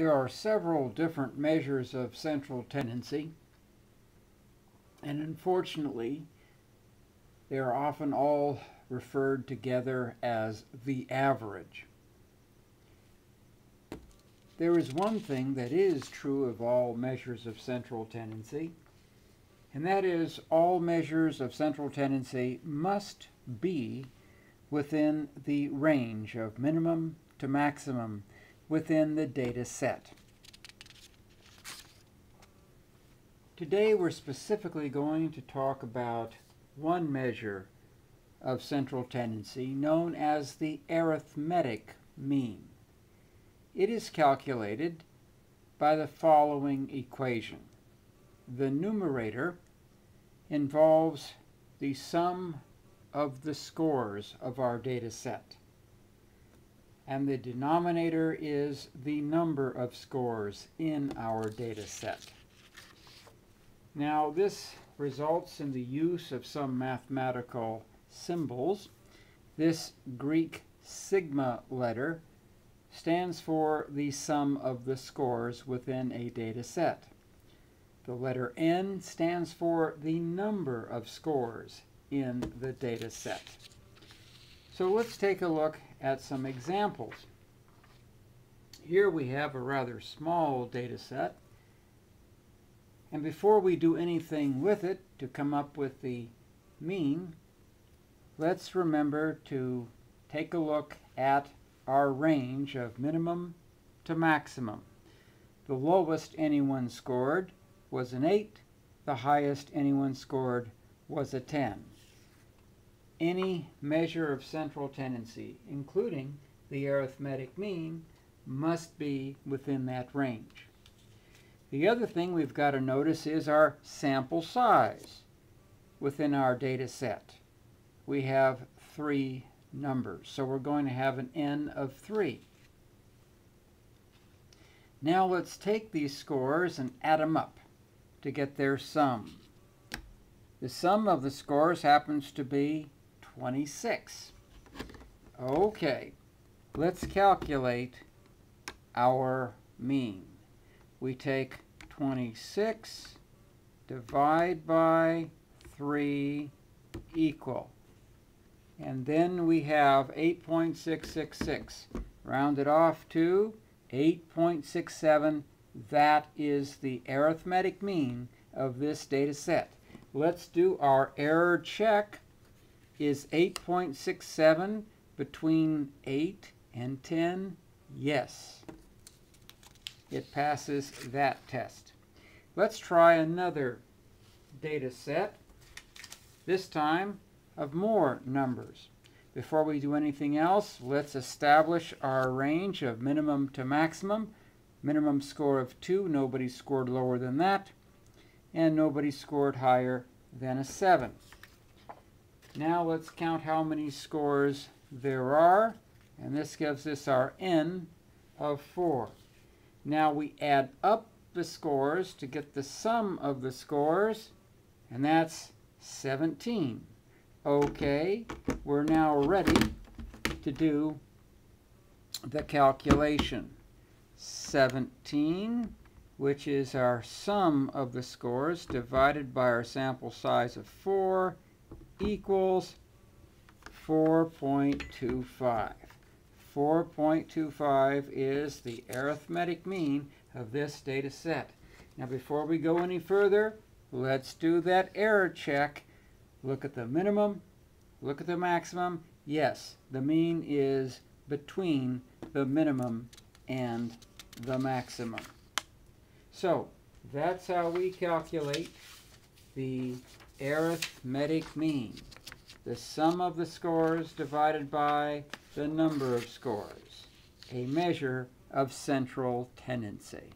there are several different measures of central tendency, and unfortunately, they are often all referred together as the average. There is one thing that is true of all measures of central tendency, and that is all measures of central tendency must be within the range of minimum to maximum within the data set. Today we're specifically going to talk about one measure of central tendency known as the arithmetic mean. It is calculated by the following equation. The numerator involves the sum of the scores of our data set. And the denominator is the number of scores in our data set. Now this results in the use of some mathematical symbols. This Greek sigma letter stands for the sum of the scores within a data set. The letter N stands for the number of scores in the data set. So let's take a look at some examples. Here we have a rather small data set. And before we do anything with it to come up with the mean, let's remember to take a look at our range of minimum to maximum. The lowest anyone scored was an 8. The highest anyone scored was a 10. Any measure of central tendency, including the arithmetic mean, must be within that range. The other thing we've got to notice is our sample size within our data set. We have three numbers, so we're going to have an n of 3. Now let's take these scores and add them up to get their sum. The sum of the scores happens to be 26. Okay, let's calculate our mean. We take 26, divide by 3, equal. And then we have 8.666. Rounded off to 8.67 that is the arithmetic mean of this data set. Let's do our error check. Is 8.67 between 8 and 10? Yes. It passes that test. Let's try another data set, this time of more numbers. Before we do anything else, let's establish our range of minimum to maximum minimum score of 2. Nobody scored lower than that. And nobody scored higher than a 7. Now let's count how many scores there are. And this gives us our n of 4. Now we add up the scores to get the sum of the scores. And that's 17. Okay, we're now ready to do the calculation. 17, which is our sum of the scores divided by our sample size of 4 equals 4.25. 4.25 is the arithmetic mean of this data set. Now before we go any further, let's do that error check. Look at the minimum, look at the maximum. Yes, the mean is between the minimum and the maximum. So that's how we calculate the arithmetic mean. The sum of the scores divided by the number of scores. A measure of central tendency.